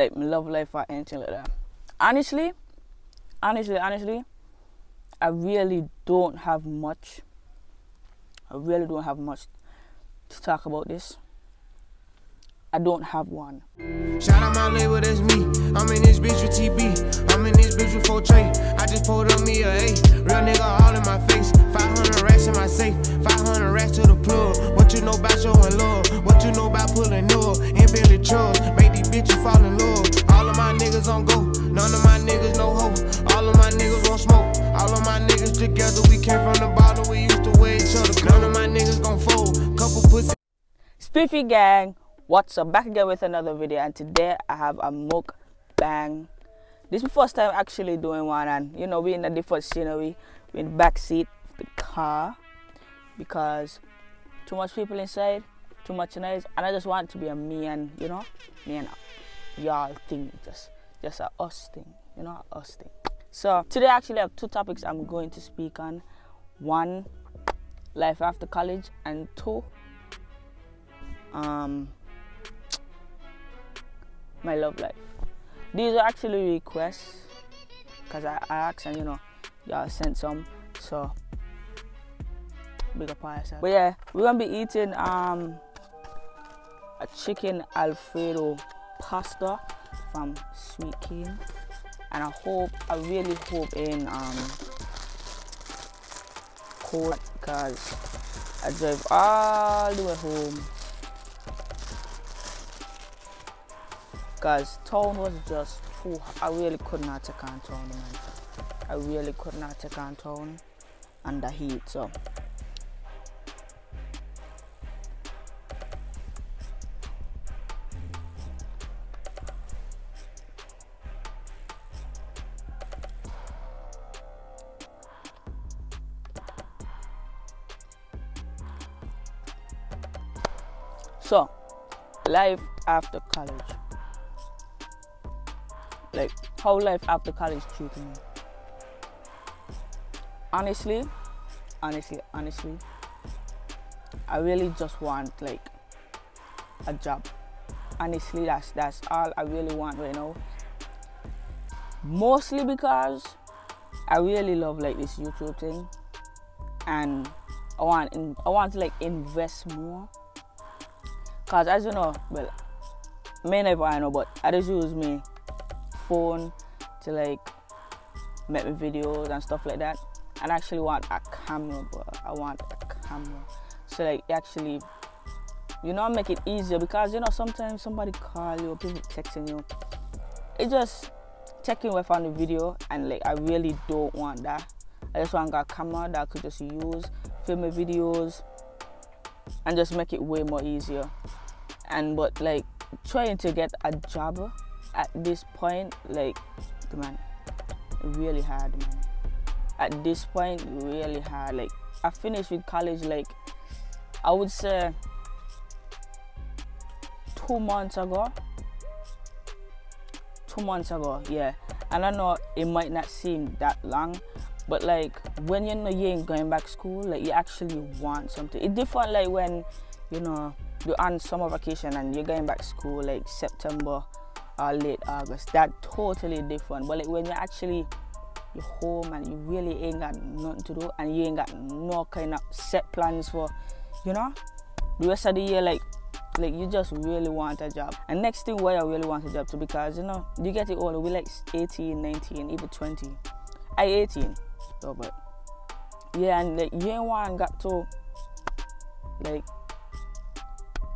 like my love life or anything like that. Honestly, honestly, honestly, I really don't have much. I really don't have much to talk about this. I don't have one. Shout out my label, that's me. I'm in this bitch with TB. I'm in this bitch with 4 tray. I just pulled me a A. Real nigga all in my face. 500 racks in my safe. 500 racks to the plug. What you know about showing love? What you know about pulling up? Billy. Make these bitches fall in love. On go. None of my niggas no hope. All of my niggas won't smoke. All of my niggas together. We came from the bottom. We used to wear each other. None of my niggas gon' fold. Couple pussy. Spiffy gang, what's up? Back again with another video, and today I have a mukbang. This is my first time actually doing one, and you know, we in a different scenery, we in the back seat of the car because too much people inside, too much noise, and I just want it to be a me and you know, me and y'all thing, just just a us thing, you know, a us thing. So today I actually have two topics I'm going to speak on. One, life after college, and two, um my love life these are actually requests because I, I asked and you know y'all sent some so big up but yeah we're gonna be eating um a chicken alfredo pasta from sweet king and i hope i really hope in um cold because i drove all the way home. Because town was just I really could not take on town man. I really could not take on town and the heat so so life after college like how life after college treating me. Honestly, honestly, honestly, I really just want like a job. Honestly, that's that's all I really want right now. Mostly because I really love like this YouTube thing, and I want I want to like invest more. Cause as you know, well, may never I know, but I just use me phone to like make my videos and stuff like that. And I actually want a camera, but I want a camera. So like actually, you know, make it easier because you know sometimes somebody call you, people texting you. It just taking away from the video, and like I really don't want that. I just want a camera that I could just use, film my videos, and just make it way more easier. And but like trying to get a job at this point, like, man, really hard, man. At this point, really hard. Like, I finished with college, like, I would say two months ago. Two months ago, yeah. And I know it might not seem that long, but like when you know you ain't going back school, like you actually want something. It's different like when, you know, you're on summer vacation and you're going back school like September or late August. That totally different. But like when you're actually you're home and you really ain't got nothing to do and you ain't got no kind of set plans for, you know, the rest of the year like like you just really want a job. And next thing why I really want a job too because you know you get it older, we like 18, 19, even 20. I 18. So but yeah and like you ain't want got to like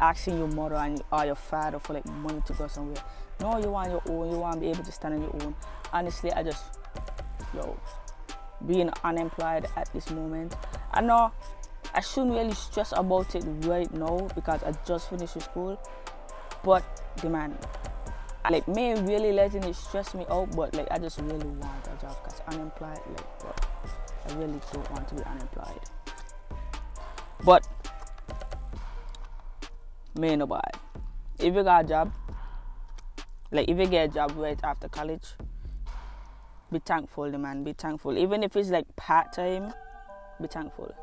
asking your mother and or your father for like money to go somewhere. No, you want your own. You want to be able to stand on your own. Honestly, I just, yo, being unemployed at this moment. I know I shouldn't really stress about it right now because I just finished school. But the man, like me really letting it stress me out. But like I just really want a job because unemployed. Like, but I really don't want to be unemployed. But me no bad. If you got a job, like if you get a job right after college, be thankful, the man. Be thankful. Even if it's like part time, be thankful.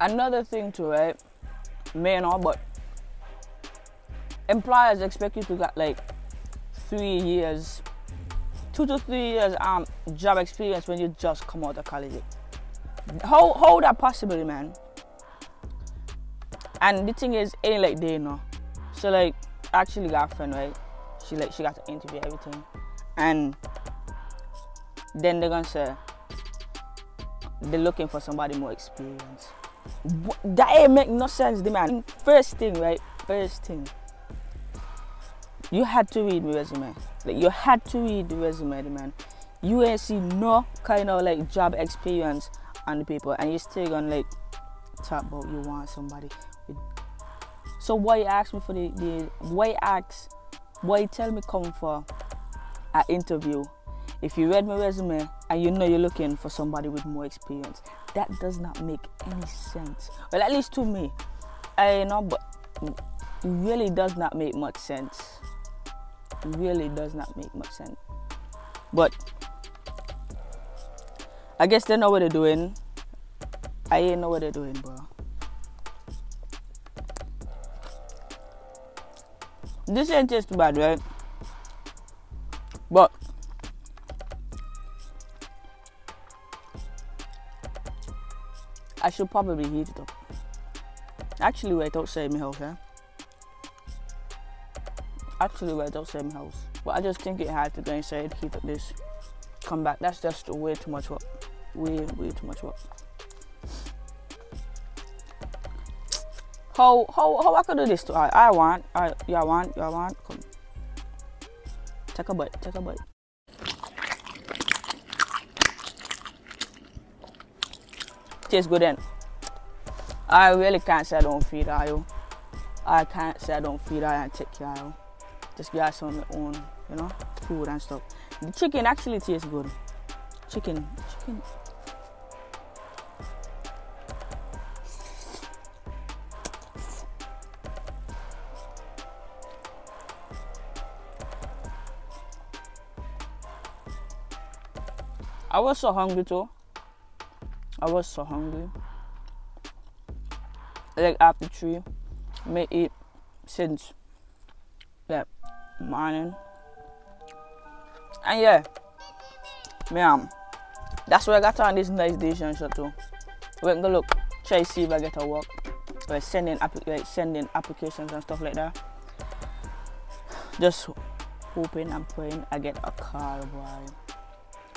Another thing too, right? May not, but employers expect you to get like three years, two to three years um job experience when you just come out of college. How how that possible, man? And the thing is, ain't like they know. So like, actually got a friend, right? She like she got to interview everything, and then they're gonna say they're looking for somebody more experienced. That ain't make no sense, the man. First thing, right? First thing, you had to read my resume. Like you had to read the resume, the man. You ain't see no kind of like job experience on the paper, and you still gonna like talk about you want somebody. So why you ask me for the, the why ask why you tell me come for an interview if you read my resume and you know you're looking for somebody with more experience that does not make any sense. Well at least to me i know but it really does not make much sense. It really does not make much sense. But i guess they know what they're doing. I ain't know what they're doing bro. This ain't just bad right? But I should probably heat it up. Actually, wait outside me house, eh? Actually, wait outside me house. But I just think it had to go inside, heat up this, come back. That's just way too much work. Way, way too much work. How, how, how I could do this to I, I want, I, you want, you want, come. Take a bite, take a bite. Tastes good then. I really can't say I don't feed yo. I can't say I don't feed her and take care her. Just her some of my own, you know, food and stuff. The chicken actually tastes good. Chicken, chicken. I was so hungry too. I was so hungry. Like after three, may eat since that morning. And yeah, man, um, that's where I got on this nice dish and shit too. Went go look, try to see if I get a work. Like sending like sending applications and stuff like that. Just hoping and praying I get a car, boy.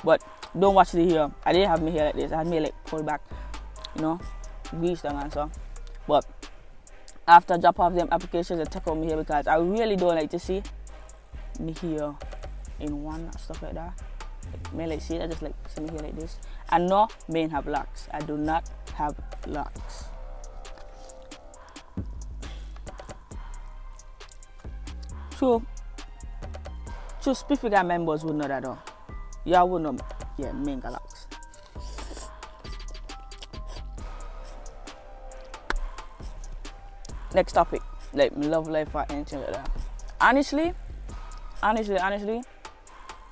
But don't watch the hair. I didn't have my hair like this. I had me like pulled back, you know, greased and so. But after drop off them applications, I take out my hair because I really don't like to see me hair in one stuff like that. Like, me like see, I just like see me hair like this. And no, men have locks. I do not have locks. So, just guy members would know that though. Y'all would know yeah, main galaxy. Next topic, like love life or anything like that. Honestly, honestly, honestly,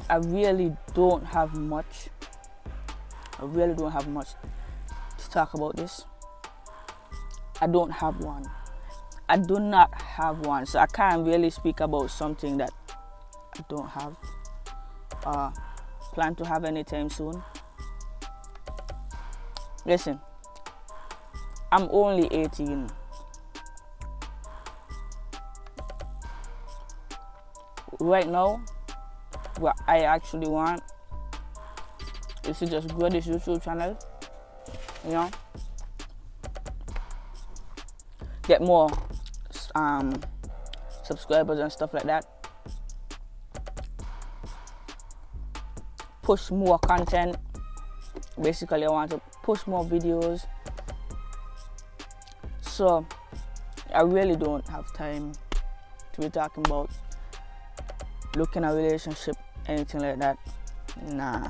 I really don't have much. I really don't have much to talk about this. I don't have one. I do not have one, so I can't really speak about something that I don't have. Uh, plan to have anytime soon. Listen, I'm only 18. Right now, what I actually want is to just grow this YouTube channel, you know, get more um, subscribers and stuff like that. Push more content. Basically, I want to push more videos. So, I really don't have time to be talking about looking at relationship, anything like that. Nah.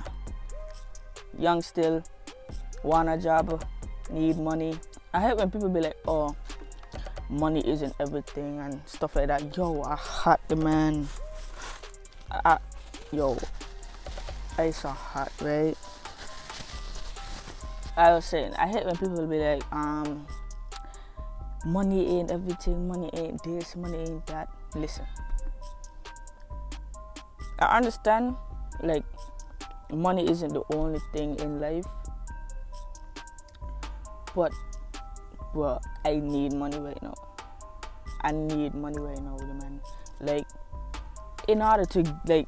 Young still, want a job, need money. I hate when people be like, oh, money isn't everything and stuff like that. Yo, I hate the man. I, yo, ice are hot, right? I was saying, I hate when people be like, um, money ain't everything, money ain't this, money ain't that. Listen, I understand, like, money isn't the only thing in life, but, well, I need money right now. I need money right now, man. Like, in order to, like,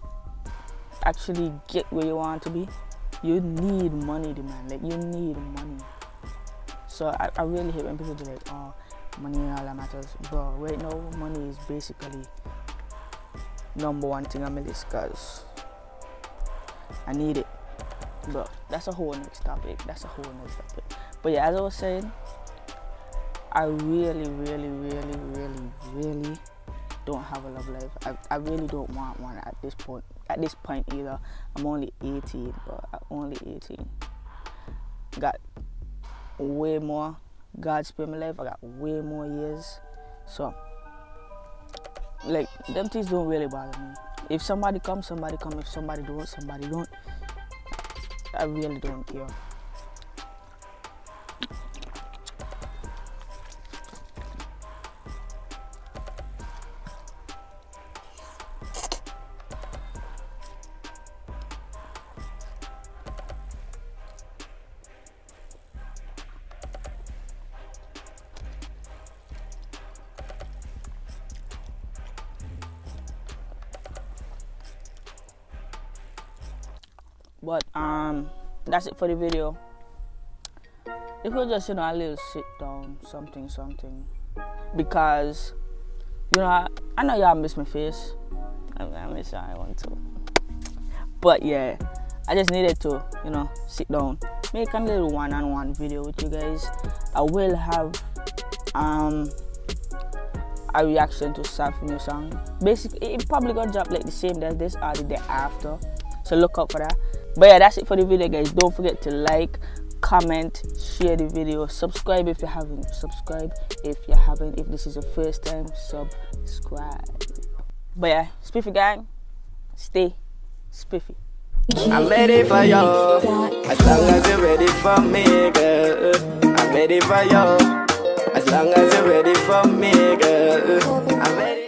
actually get where you want to be, you need money, man. Like you need money. So I, I really hate when people be like, oh, money all that matters. Bro, right now money is basically number one thing on my list because I need it. But that's a whole next topic. That's a whole next topic. But yeah, as I was saying, I really, really, really, really, really don't have a love life. I, I really don't want one at this point. At this point either. I'm only 18, but I'm only 18. Got way more God spare my life. I got way more years. So like them things don't really bother me. If somebody comes, somebody come. If somebody don't, somebody don't. I really don't care. But um, that's it for the video. It was just you know a little sit down, something, something, because you know I, I know y'all miss my face. I, I miss y'all. I want to, but yeah, I just needed to you know sit down, make a little one-on-one video with you guys. I will have um a reaction to Saf new song. Basically, it probably gonna drop like the same day as this or the day after. So look out for that. But yeah, that's it for the video, guys. Don't forget to like, comment, share the video, subscribe if you haven't, subscribe if you haven't. If this is your first time, subscribe. But yeah, Spiffy gang, stay spiffy. I'm ready for you. As long as you're ready for me, girl. I'm ready for you. As long as you're ready for me, girl. I'm ready.